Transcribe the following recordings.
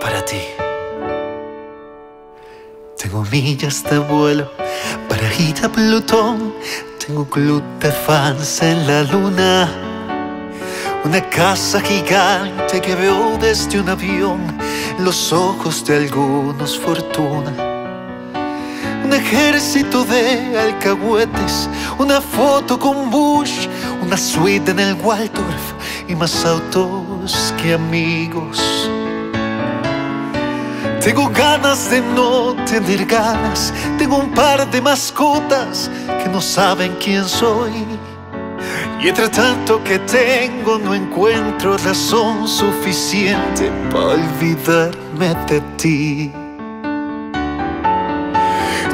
Para ti. Tengo millas de vuelo para ir a Plutón. Tengo un club de fans en la luna. Una casa gigante que veo desde un avión. Los ojos de algunos fortuna. Un ejército de alcahuetes. Una foto con Bush. Una suite en el Waldorf. Y más autos que amigos. Tengo ganas de no tener ganas. Tengo un par de mascotas que no saben quién soy. Y entre tanto que tengo no encuentro razón suficiente para olvidarme de ti.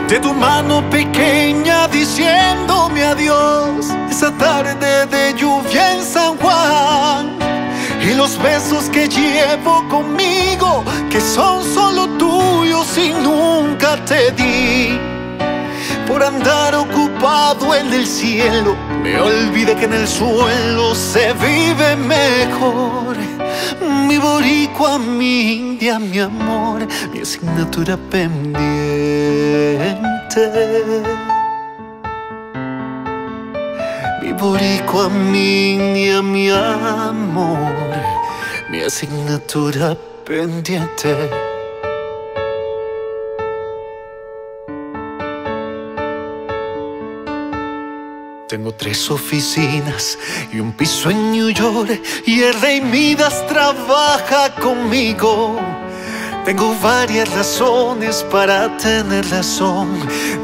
De tu mano pequeña diciéndome adiós esa tarde de lluvia en San Juan. Y los besos que llevo conmigo, que son solo tuyos y nunca te di. Por andar ocupado en el cielo, me olvidé que en el suelo se vive mejor. Mi boricua, mi india, mi amor, mi asignatura pendiente. Mi boricua, mi india, mi amor, mi asignatura pendiente. Tengo tres oficinas y un piso en New York y el rey Midas trabaja conmigo. Tengo varias razones para tener razón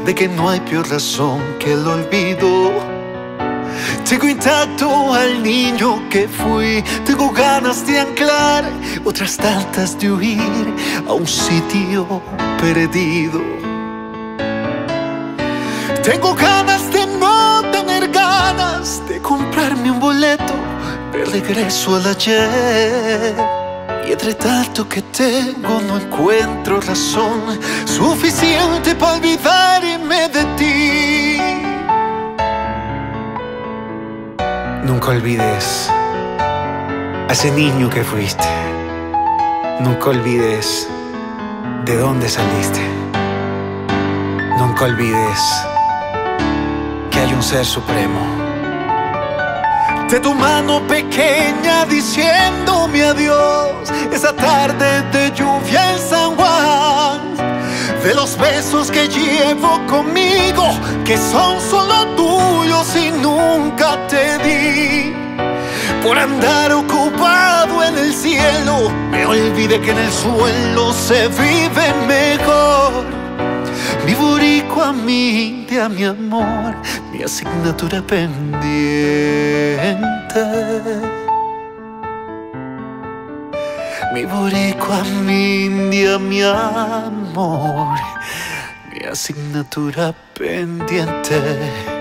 de que no hay peor razón que el olvido. Tengo intacto al niño que fui. Tengo ganas de anclar, otras tantas de huir a un sitio perdido. Tengo ganas de comprarme un boleto de regreso al ayer. Y entre tanto que tengo no encuentro razón suficiente para olvidarme de ti. Nunca olvides a ese niño que fuiste. Nunca olvides de dónde saliste. Nunca olvides que hay un ser supremo. De tu mano pequeña diciéndome adiós esa tarde de lluvia en San Juan. De los besos que llevo conmigo, que son solo tuyos y nunca te di. Por andar ocupado en el cielo, me olvidé que en el suelo se vive mejor. Mi boricua, mi india, mi amor, mi asignatura pendiente. Mi boricua, mi india, mi amor, mi asignatura pendiente.